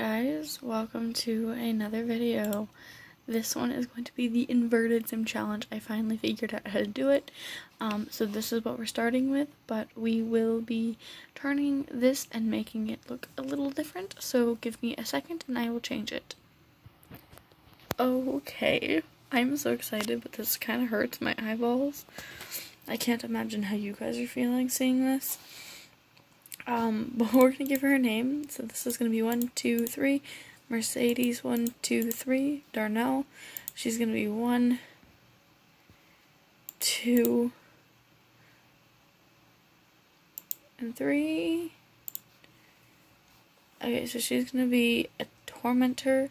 guys? Welcome to another video. This one is going to be the inverted sim challenge. I finally figured out how to do it. Um, so this is what we're starting with, but we will be turning this and making it look a little different. So give me a second and I will change it. Okay, I'm so excited, but this kind of hurts my eyeballs. I can't imagine how you guys are feeling seeing this. Um, but we're gonna give her a name. So this is gonna be one, two, three. Mercedes, one, two, three. Darnell. She's gonna be one, two, and three. Okay, so she's gonna be a tormentor,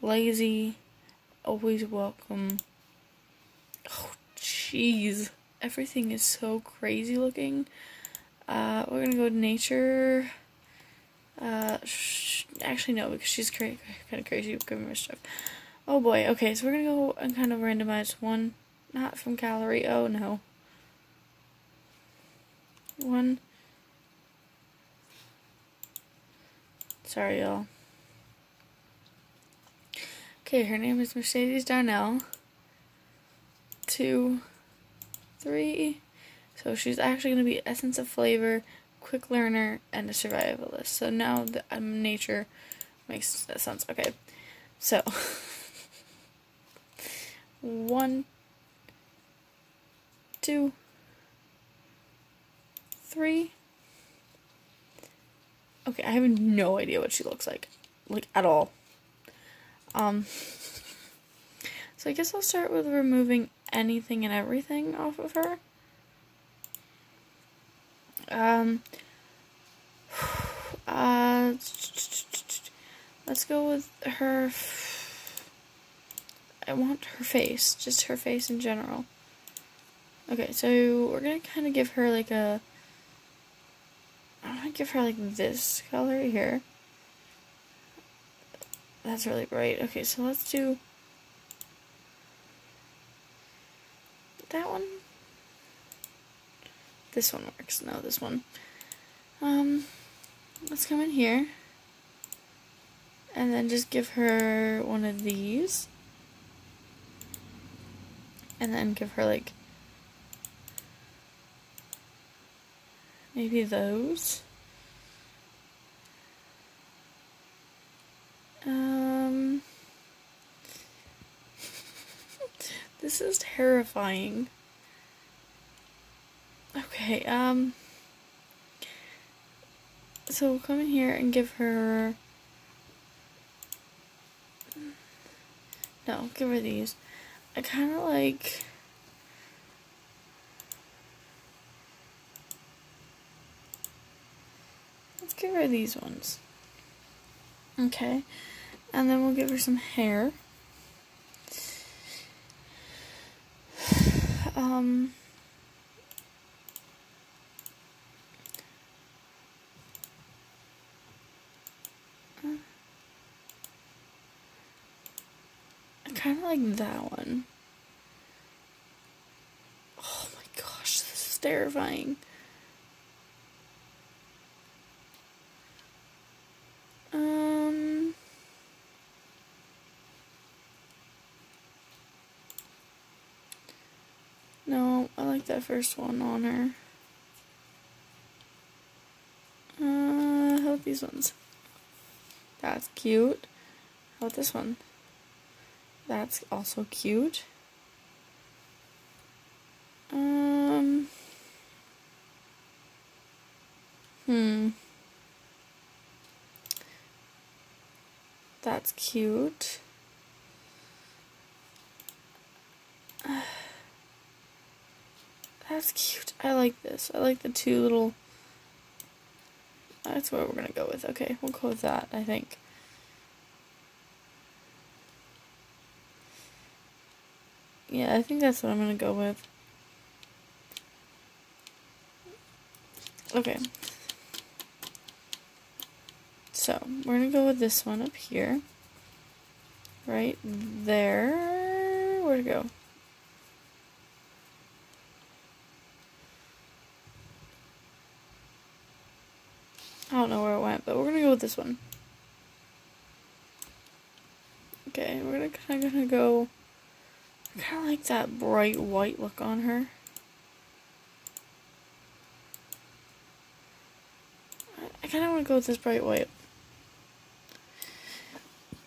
lazy, always welcome. Oh, jeez. Everything is so crazy looking. Uh, we're gonna go to nature. Uh, actually no, because she's kind of crazy with her stuff. Oh boy. Okay, so we're gonna go and kind of randomize one, not from gallery. Oh no. One. Sorry, y'all. Okay, her name is Mercedes Darnell. Two, three. So she's actually going to be essence of flavor, quick learner, and a survivalist. So now the um, nature makes sense. Okay, so one, two, three. Okay, I have no idea what she looks like, like at all. Um, so I guess I'll start with removing anything and everything off of her. Um, uh, let's go with her. I want her face, just her face in general. Okay, so we're gonna kind of give her like a. I'm gonna give her like this color here. That's really bright. Okay, so let's do that one. This one works. No, this one. Um, let's come in here. And then just give her one of these. And then give her like maybe those. Um, this is terrifying. Okay, um, so we'll come in here and give her, no, give her these. I kind of like, let's give her these ones. Okay, and then we'll give her some hair. Um, kind of like that one. Oh my gosh, this is terrifying. Um. No, I like that first one on her. Uh, how about these ones? That's cute. How about this one? That's also cute. Um. Hmm. That's cute. That's cute. I like this. I like the two little. That's what we're gonna go with. Okay, we'll go with that, I think. Yeah, I think that's what I'm gonna go with. Okay. So, we're gonna go with this one up here. Right there. Where'd it go? I don't know where it went, but we're gonna go with this one. Okay, we're going to kind of gonna go. I kind of like that bright white look on her. I kind of want to go with this bright white.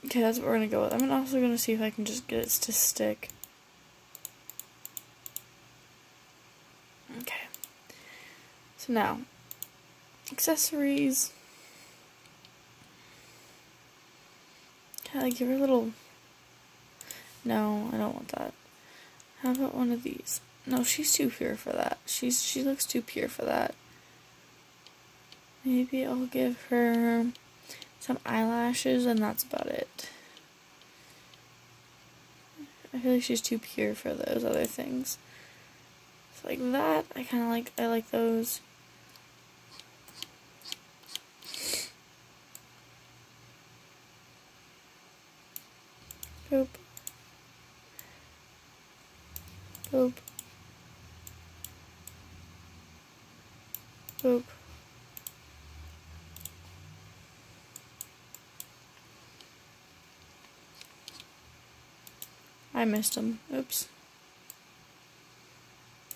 Okay, that's what we're gonna go with. I'm also gonna see if I can just get it to stick. Okay. So now, accessories. Can I give her a little. No, I don't want that. How about one of these? No, she's too pure for that. She's she looks too pure for that. Maybe I'll give her some eyelashes and that's about it. I feel like she's too pure for those other things. So like that, I kind of like, I like those. I missed them. Oops.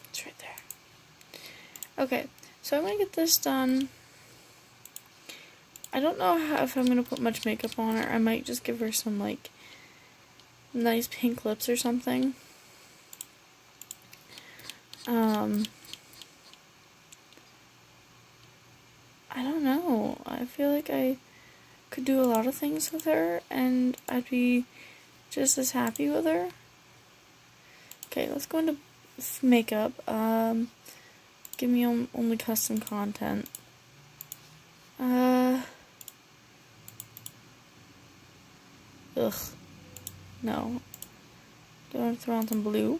It's right there. Okay, so I'm gonna get this done. I don't know how, if I'm gonna put much makeup on her. I might just give her some like nice pink lips or something. Um, I don't know. I feel like I could do a lot of things with her, and I'd be just as happy with her. Okay, let's go into makeup. Um, give me only custom content. Uh, ugh, no. Do I want to throw on some blue?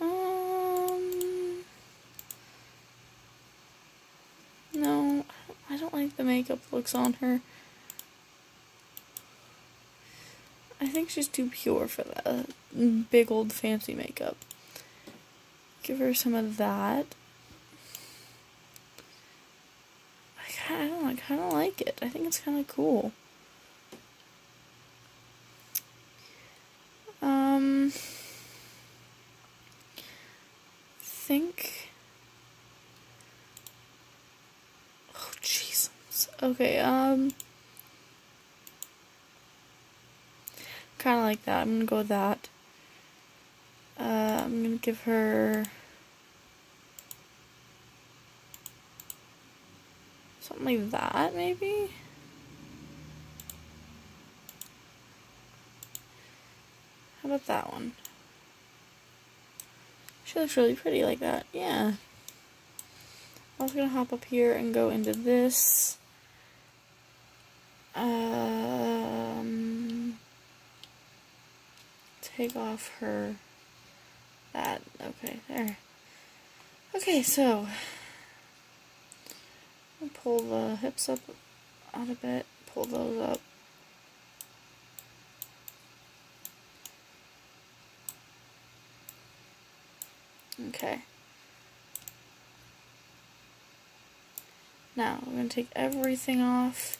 Um, no, I don't like the makeup looks on her. I think she's too pure for that big old fancy makeup. Give her some of that. I of, I kind of like it. I think it's kind of cool. Um, think. Oh Jesus. Okay. Um. kind of like that. I'm gonna go with that. Uh, I'm gonna give her something like that, maybe. How about that one? She looks really pretty like that. Yeah. I was gonna hop up here and go into this. Um take off her that. Okay, there. Okay, so I'll pull the hips up out a bit, pull those up. Okay. Now, we're going to take everything off.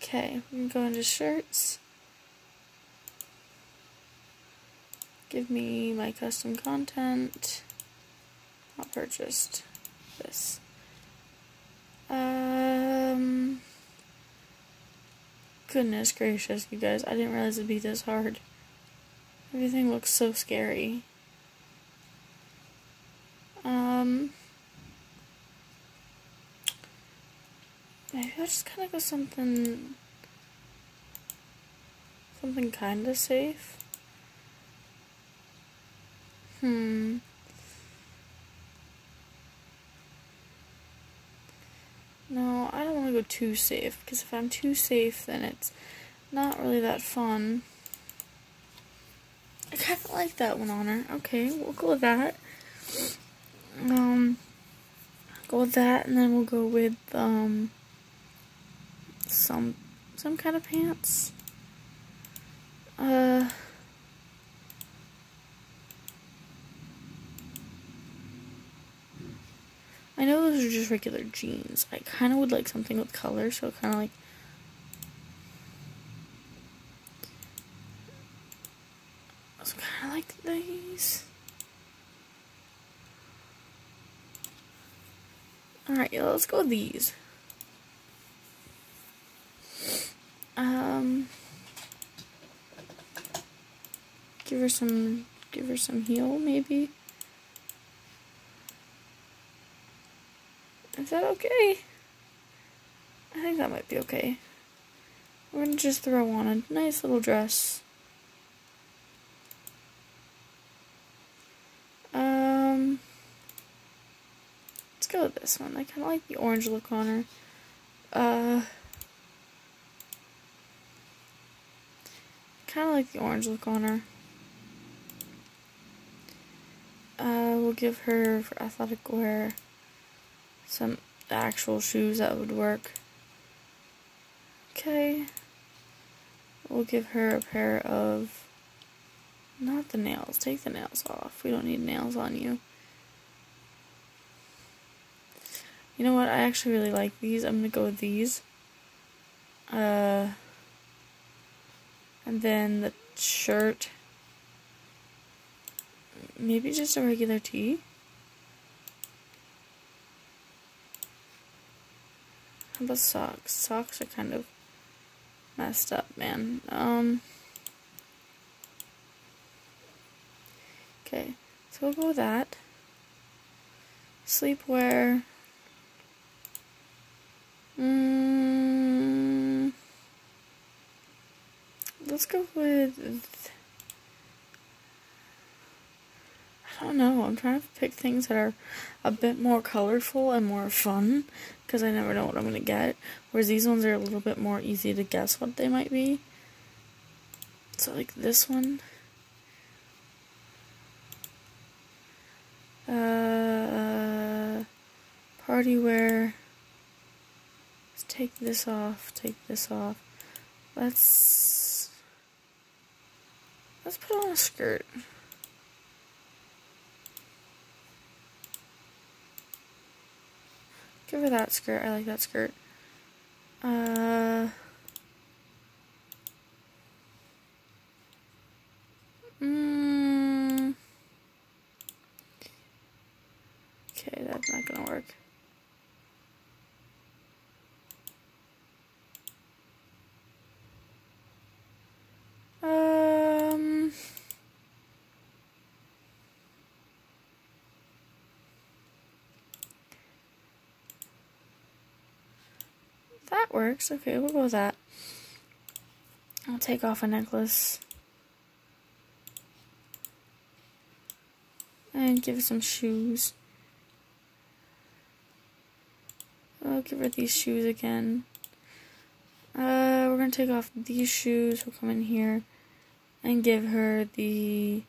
Okay, we can go into shirts. Give me my custom content. I purchased this. Um, goodness gracious, you guys, I didn't realize it'd be this hard. Everything looks so scary. Um, maybe I'll just kind of go something, something kind of safe. Hmm. No, I don't want to go too safe, because if I'm too safe, then it's not really that fun. I kind of like that one on her. Okay, we'll go with that. Um, go with that, and then we'll go with, um, some, some kind of pants. Uh... those are just regular jeans. I kind of would like something with color, so kind of like... So kind of like these. Alright, yeah, let's go with these. Um... Give her some... Give her some heel, maybe? Is that okay? I think that might be okay. We're gonna just throw on a nice little dress. Um, let's go with this one. I kind of like the orange look on her. Uh, kind of like the orange look on her. Uh, we'll give her athletic wear some actual shoes that would work. Okay. We'll give her a pair of. Not the nails. Take the nails off. We don't need nails on you. You know what? I actually really like these. I'm gonna go with these. Uh. And then the shirt. Maybe just a regular tee. How about socks? Socks are kind of messed up, man. Um. Okay, so we'll go with that. Sleepwear. Mm, let's go with. I don't know. I'm trying to pick things that are a bit more colorful and more fun because I never know what I'm going to get. Whereas these ones are a little bit more easy to guess what they might be. So, like this one. Uh, party wear. Let's take this off, take this off. Let's. Let's put on a skirt. Give her that skirt. I like that skirt. Uh. Mm, okay, that's not gonna work. Um. That works. Okay, we'll go with that. I'll take off a necklace. And give her some shoes. I'll give her these shoes again. Uh, we're gonna take off these shoes. We'll come in here and give her the.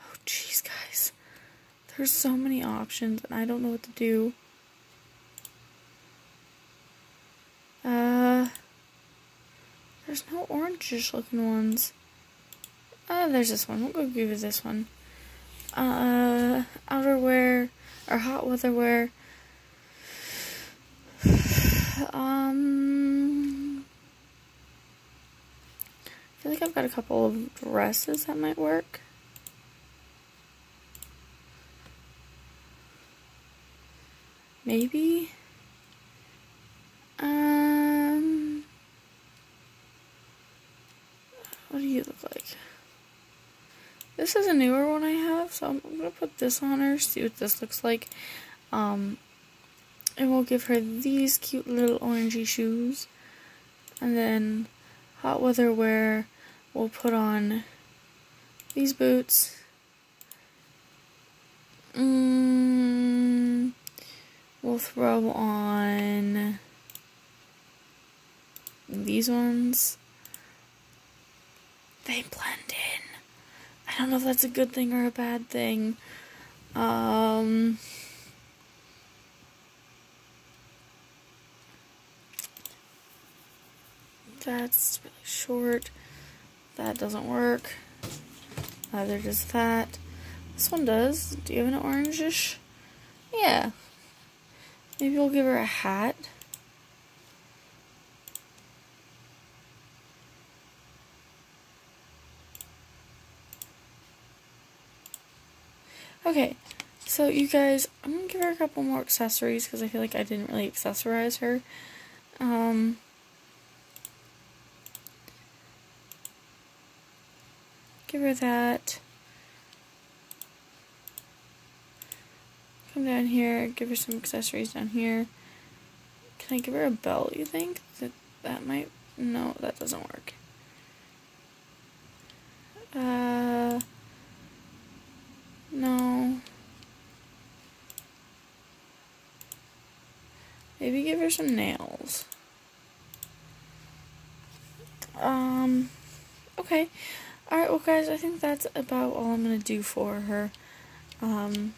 Oh, jeez, guys. There's so many options, and I don't know what to do. Uh, there's looking ones. Uh, there's this one. We'll go give this one. Uh, outerwear or hot weather wear. Um, I feel like I've got a couple of dresses that might work. Maybe. Um, what do you look like? This is a newer one I have, so I'm gonna put this on her, see what this looks like. Um, and we'll give her these cute little orangey shoes. And then hot weather wear, we'll put on these boots. Mm, we'll throw on these ones. They blend in. I don't know if that's a good thing or a bad thing. Um, that's really short. That doesn't work. Neither does that. This one does. Do you have an orangish? Yeah. Maybe we'll give her a hat. Okay, so you guys, I'm gonna give her a couple more accessories because I feel like I didn't really accessorize her. Um, give her that. Come down here, give her some accessories down here. Can I give her a belt, you think? That, that might, no, that doesn't work. Uh, no. Maybe give her some nails. Um, okay. Alright, well guys, I think that's about all I'm going to do for her. Um,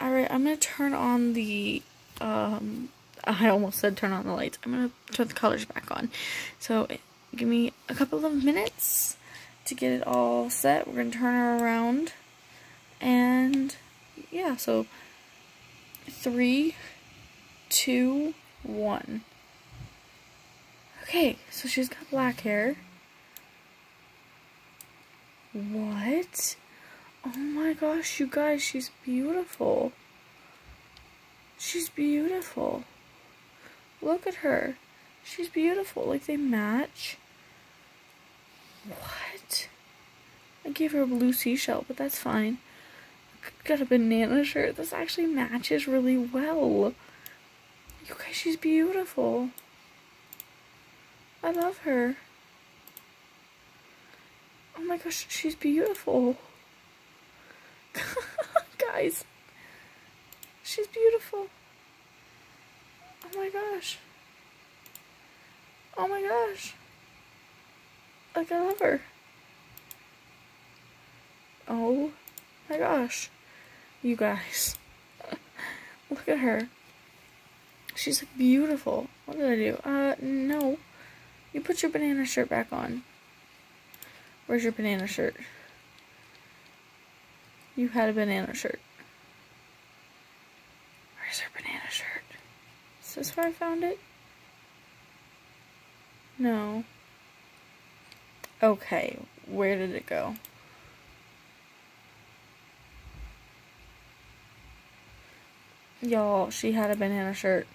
alright, I'm going to turn on the, um, I almost said turn on the lights. I'm going to turn the colors back on. So, give me a couple of minutes to get it all set. We're going to turn her around. And, yeah, so, three, two, one. Okay, so she's got black hair. What? Oh my gosh, you guys, she's beautiful. She's beautiful. Look at her. She's beautiful. Like, they match. What? I gave her a blue seashell, but that's fine. Got a banana shirt. This actually matches really well. You guys, she's beautiful. I love her. Oh my gosh, she's beautiful. guys, she's beautiful. Oh my gosh. Oh my gosh. Like, I love her. Oh my gosh. You guys. Look at her. She's like beautiful. What did I do? Uh, no. You put your banana shirt back on. Where's your banana shirt? You had a banana shirt. Where's her banana shirt? Is this where I found it? No. Okay, where did it go? Y'all, she had a banana shirt.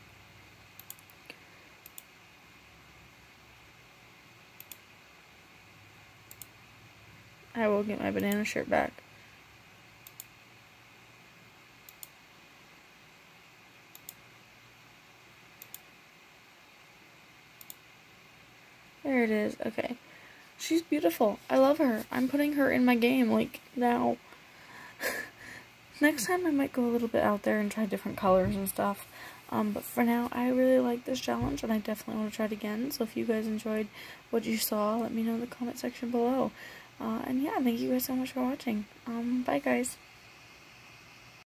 I will get my banana shirt back. There it is. Okay. She's beautiful. I love her. I'm putting her in my game, like, now. Next time I might go a little bit out there and try different colors and stuff. Um, but for now, I really like this challenge, and I definitely want to try it again. So if you guys enjoyed what you saw, let me know in the comment section below. Uh, and yeah, thank you guys so much for watching. Um, bye guys.